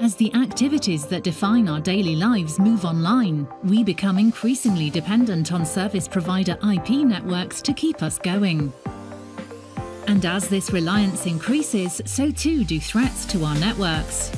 As the activities that define our daily lives move online, we become increasingly dependent on service provider IP networks to keep us going. And as this reliance increases, so too do threats to our networks.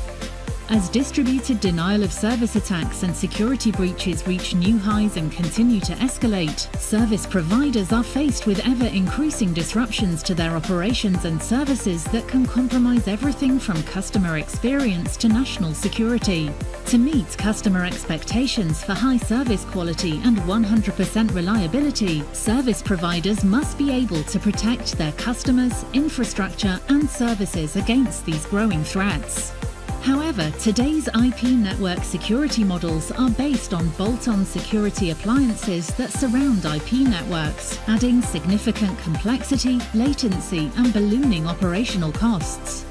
As distributed denial of service attacks and security breaches reach new highs and continue to escalate, service providers are faced with ever increasing disruptions to their operations and services that can compromise everything from customer experience to national security. To meet customer expectations for high service quality and 100% reliability, service providers must be able to protect their customers, infrastructure, and services against these growing threats. However, today's IP network security models are based on bolt-on security appliances that surround IP networks, adding significant complexity, latency and ballooning operational costs.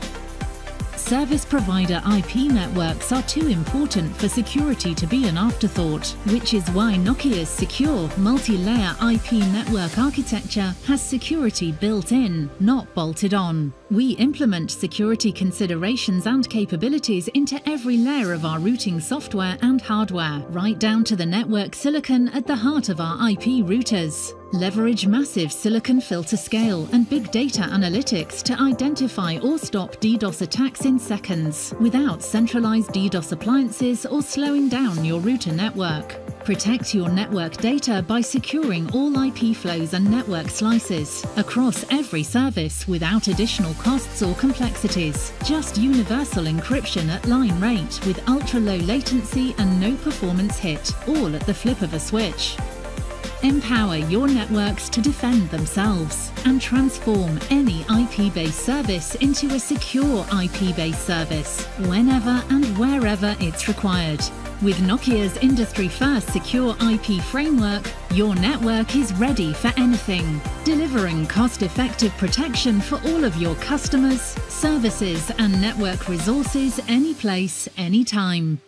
Service provider IP networks are too important for security to be an afterthought, which is why Nokia's secure, multi-layer IP network architecture has security built in, not bolted on. We implement security considerations and capabilities into every layer of our routing software and hardware, right down to the network silicon at the heart of our IP routers. Leverage massive silicon filter scale and big data analytics to identify or stop DDoS attacks in seconds without centralized DDoS appliances or slowing down your router network. Protect your network data by securing all IP flows and network slices across every service without additional costs or complexities. Just universal encryption at line rate with ultra low latency and no performance hit, all at the flip of a switch. Empower your networks to defend themselves and transform any IP-based service into a secure IP-based service whenever and wherever it's required. With Nokia's industry-first secure IP framework, your network is ready for anything, delivering cost-effective protection for all of your customers, services and network resources any place, anytime.